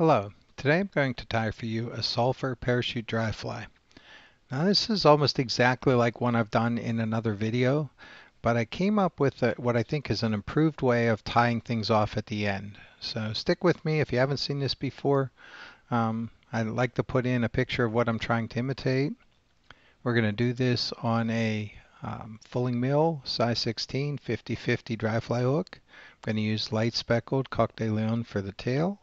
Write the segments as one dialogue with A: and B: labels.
A: Hello, today I'm going to tie for you a sulfur parachute dry fly. Now this is almost exactly like one I've done in another video, but I came up with a, what I think is an improved way of tying things off at the end. So stick with me if you haven't seen this before. Um, I'd like to put in a picture of what I'm trying to imitate. We're going to do this on a um, fulling mill size 16 50-50 dry fly hook. I'm going to use light speckled Coq de Leon for the tail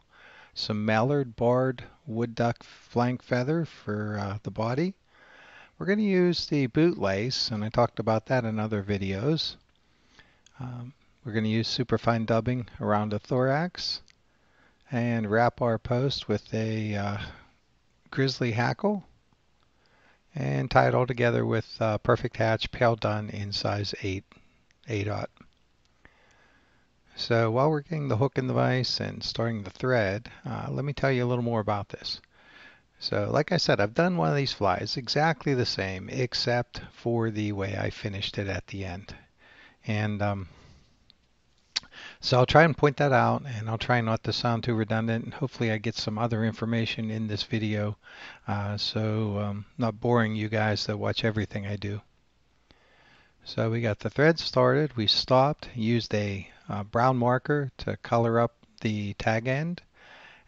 A: some mallard barred wood duck flank feather for uh, the body. We're going to use the boot lace, and I talked about that in other videos. Um, we're going to use superfine dubbing around the thorax and wrap our post with a uh, grizzly hackle and tie it all together with uh, perfect hatch pale dun in size 8 8 aught. So while we're getting the hook in the vise and starting the thread, uh, let me tell you a little more about this. So like I said, I've done one of these flies exactly the same except for the way I finished it at the end. And um, so I'll try and point that out and I'll try not to sound too redundant. And hopefully I get some other information in this video uh, so um, not boring you guys that watch everything I do. So we got the thread started, we stopped, used a uh, brown marker to color up the tag end.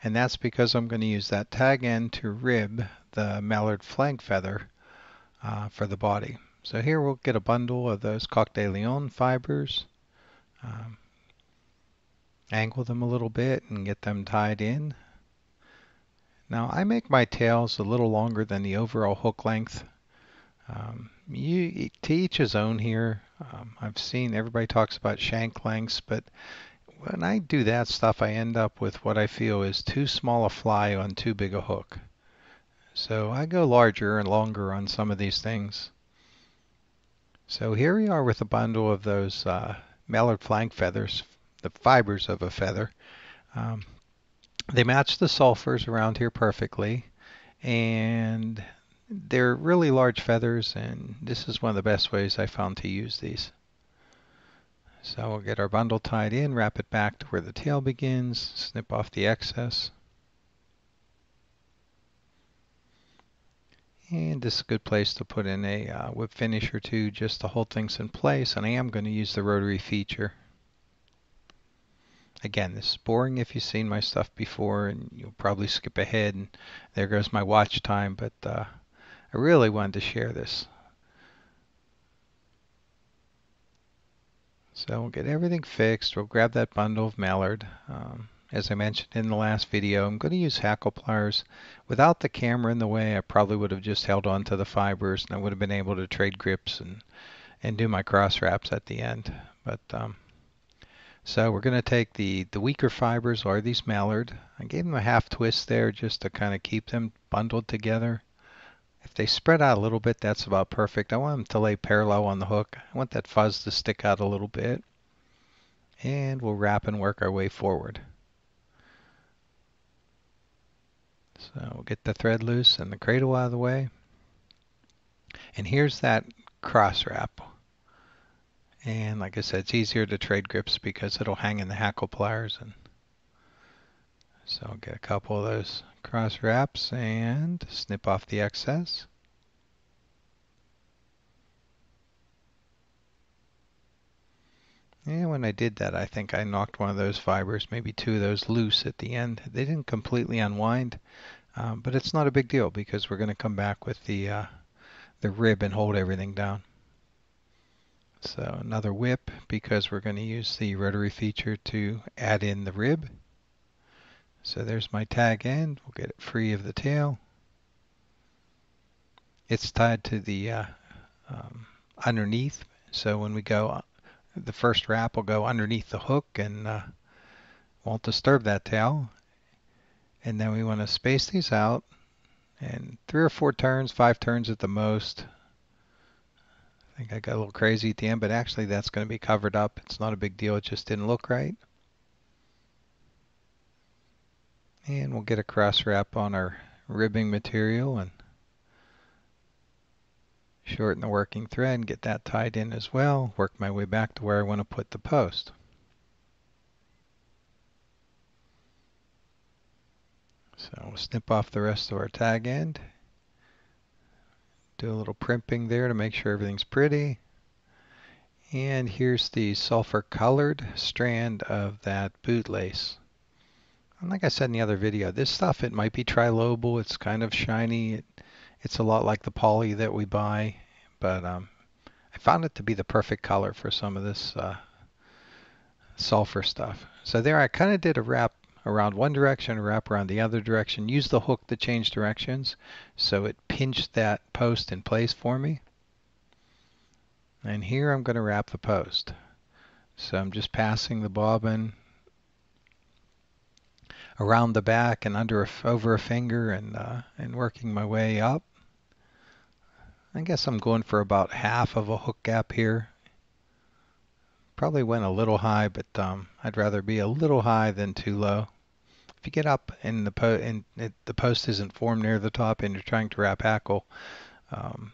A: And that's because I'm going to use that tag end to rib the mallard flank feather uh, for the body. So here we'll get a bundle of those Coq de Leon fibers, um, angle them a little bit and get them tied in. Now I make my tails a little longer than the overall hook length. Um, you, to each his own here. Um, I've seen everybody talks about shank lengths, but when I do that stuff, I end up with what I feel is too small a fly on too big a hook. So I go larger and longer on some of these things. So here we are with a bundle of those uh, mallard flank feathers, the fibers of a feather. Um, they match the sulfurs around here perfectly, and they're really large feathers and this is one of the best ways I found to use these. So we'll get our bundle tied in, wrap it back to where the tail begins, snip off the excess. And this is a good place to put in a uh, whip finish or two just to hold things in place. And I am going to use the rotary feature. Again, this is boring if you've seen my stuff before and you'll probably skip ahead and there goes my watch time. But uh, I really wanted to share this. So we'll get everything fixed. We'll grab that bundle of mallard. Um, as I mentioned in the last video, I'm going to use hackle pliers. Without the camera in the way, I probably would have just held on to the fibers and I would have been able to trade grips and, and do my cross wraps at the end. But um, So we're going to take the, the weaker fibers, or these mallard. I gave them a half twist there just to kind of keep them bundled together. If they spread out a little bit, that's about perfect. I want them to lay parallel on the hook. I want that fuzz to stick out a little bit. And we'll wrap and work our way forward. So we'll get the thread loose and the cradle out of the way. And here's that cross wrap. And like I said, it's easier to trade grips because it'll hang in the hackle pliers. And so I'll get a couple of those cross wraps and snip off the excess. And when I did that, I think I knocked one of those fibers, maybe two of those loose at the end. They didn't completely unwind, um, but it's not a big deal because we're going to come back with the, uh, the rib and hold everything down. So another whip because we're going to use the rotary feature to add in the rib. So there's my tag end. We'll get it free of the tail. It's tied to the uh, um, underneath. So when we go, uh, the first wrap will go underneath the hook and uh, won't disturb that tail. And then we want to space these out and three or four turns, five turns at the most. I think I got a little crazy at the end, but actually that's going to be covered up. It's not a big deal. It just didn't look right. And we'll get a cross wrap on our ribbing material and shorten the working thread and get that tied in as well. Work my way back to where I want to put the post. So we'll snip off the rest of our tag end. Do a little primping there to make sure everything's pretty. And here's the sulfur colored strand of that bootlace. And like I said in the other video, this stuff, it might be trilobal. It's kind of shiny. It, it's a lot like the poly that we buy. But um, I found it to be the perfect color for some of this uh, sulfur stuff. So there I kind of did a wrap around one direction, a wrap around the other direction. Use the hook to change directions so it pinched that post in place for me. And here I'm going to wrap the post. So I'm just passing the bobbin around the back and under a, over a finger and uh, and working my way up. I guess I'm going for about half of a hook gap here. Probably went a little high, but um, I'd rather be a little high than too low. If you get up and the po- and it, the post isn't formed near the top and you're trying to wrap hackle, um,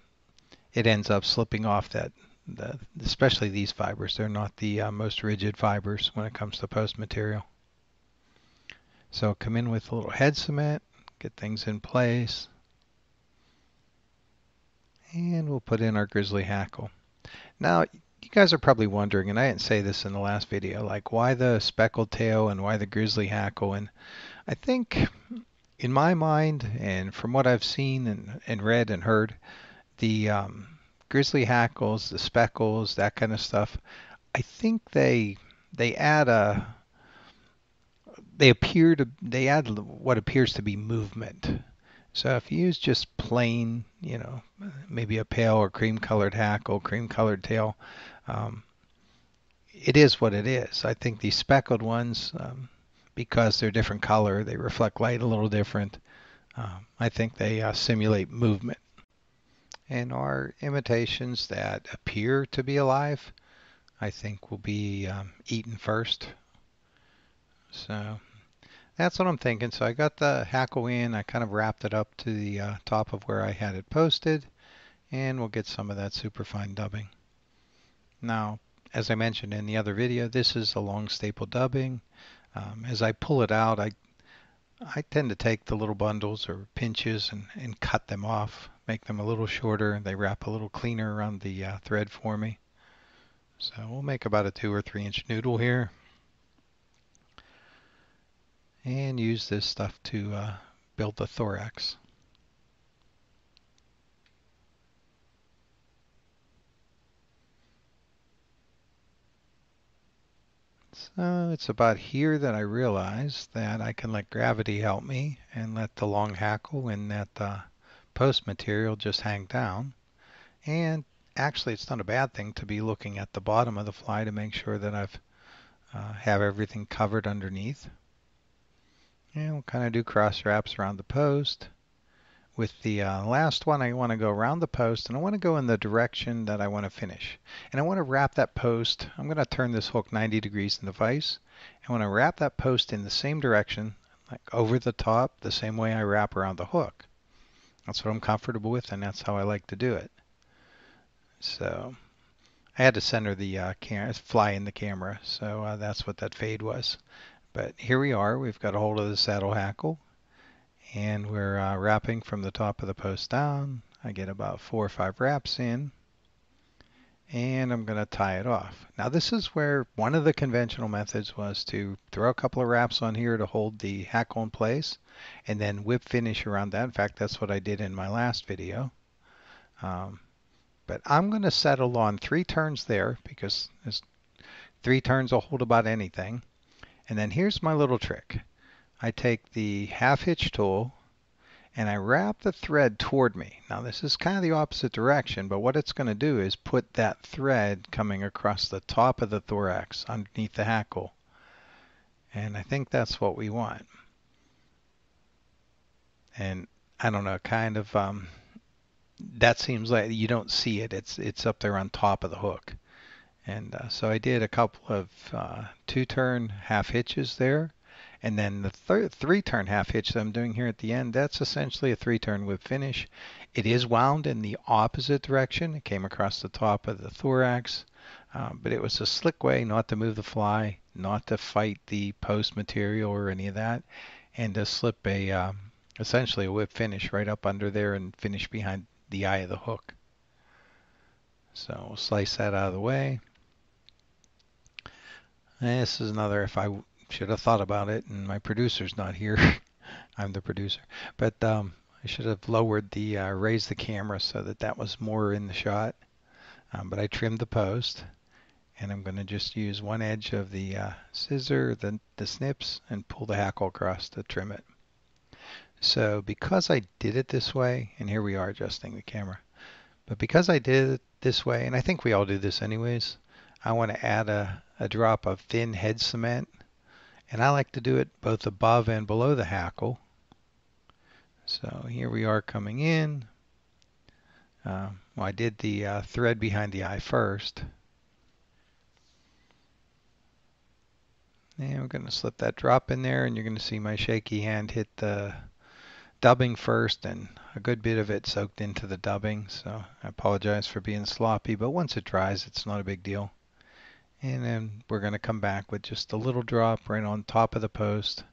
A: it ends up slipping off that the, especially these fibers. They're not the uh, most rigid fibers when it comes to post material. So come in with a little head cement, get things in place. And we'll put in our grizzly hackle. Now, you guys are probably wondering, and I didn't say this in the last video, like why the speckled tail and why the grizzly hackle? And I think in my mind, and from what I've seen and, and read and heard, the um, grizzly hackles, the speckles, that kind of stuff, I think they they add a they appear to they add what appears to be movement. So if you use just plain, you know, maybe a pale or cream colored hackle, cream colored tail, um, it is what it is. I think these speckled ones, um, because they're different color, they reflect light a little different. Um, I think they uh, simulate movement and our imitations that appear to be alive, I think will be um, eaten first. So that's what I'm thinking. So I got the hackle in, I kind of wrapped it up to the uh, top of where I had it posted, and we'll get some of that superfine dubbing. Now, as I mentioned in the other video, this is a long staple dubbing. Um, as I pull it out, I I tend to take the little bundles or pinches and, and cut them off, make them a little shorter. And they wrap a little cleaner around the uh, thread for me. So we'll make about a two or three inch noodle here. And use this stuff to uh, build the thorax. So it's about here that I realize that I can let gravity help me and let the long hackle and that uh, post material just hang down. And actually it's not a bad thing to be looking at the bottom of the fly to make sure that I've uh, have everything covered underneath. And we'll kind of do cross wraps around the post. With the uh, last one, I want to go around the post and I want to go in the direction that I want to finish. And I want to wrap that post. I'm going to turn this hook 90 degrees in the vise. I want to wrap that post in the same direction, like over the top, the same way I wrap around the hook. That's what I'm comfortable with and that's how I like to do it. So I had to center the uh, fly in the camera, so uh, that's what that fade was. But here we are. We've got a hold of the saddle hackle and we're uh, wrapping from the top of the post down. I get about four or five wraps in and I'm going to tie it off. Now this is where one of the conventional methods was to throw a couple of wraps on here to hold the hackle in place and then whip finish around that. In fact, that's what I did in my last video. Um, but I'm going to settle on three turns there because three turns will hold about anything. And then here's my little trick. I take the half hitch tool and I wrap the thread toward me. Now this is kind of the opposite direction, but what it's going to do is put that thread coming across the top of the thorax underneath the hackle. And I think that's what we want. And I don't know, kind of um, that seems like you don't see it. It's it's up there on top of the hook. And uh, so I did a couple of uh, two-turn half hitches there and then the third three turn half hitch that I'm doing here at the end, that's essentially a three turn whip finish. It is wound in the opposite direction. It came across the top of the thorax, uh, but it was a slick way not to move the fly, not to fight the post material or any of that. and to slip a um, essentially a whip finish right up under there and finish behind the eye of the hook. So we'll slice that out of the way. And this is another, if I should have thought about it, and my producer's not here. I'm the producer. But um, I should have lowered the, uh, raised the camera so that that was more in the shot. Um, but I trimmed the post. And I'm going to just use one edge of the uh, scissor, the, the snips, and pull the hackle across to trim it. So because I did it this way, and here we are adjusting the camera, but because I did it this way, and I think we all do this anyways, I want to add a, a drop of thin head cement, and I like to do it both above and below the hackle. So here we are coming in. Uh, well, I did the uh, thread behind the eye first. And we're going to slip that drop in there, and you're going to see my shaky hand hit the dubbing first and a good bit of it soaked into the dubbing. So I apologize for being sloppy, but once it dries, it's not a big deal. And then we're going to come back with just a little drop right on top of the post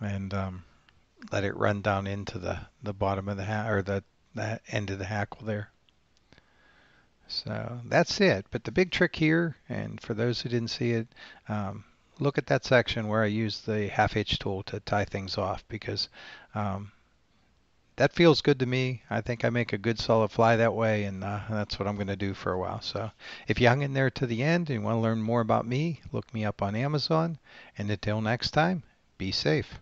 A: and um, let it run down into the, the bottom of the hat or the, the end of the hackle there. So that's it. But the big trick here, and for those who didn't see it, um, look at that section where I use the half hitch tool to tie things off because um, that feels good to me. I think I make a good solid fly that way, and uh, that's what I'm going to do for a while. So if you hung in there to the end and you want to learn more about me, look me up on Amazon. And until next time, be safe.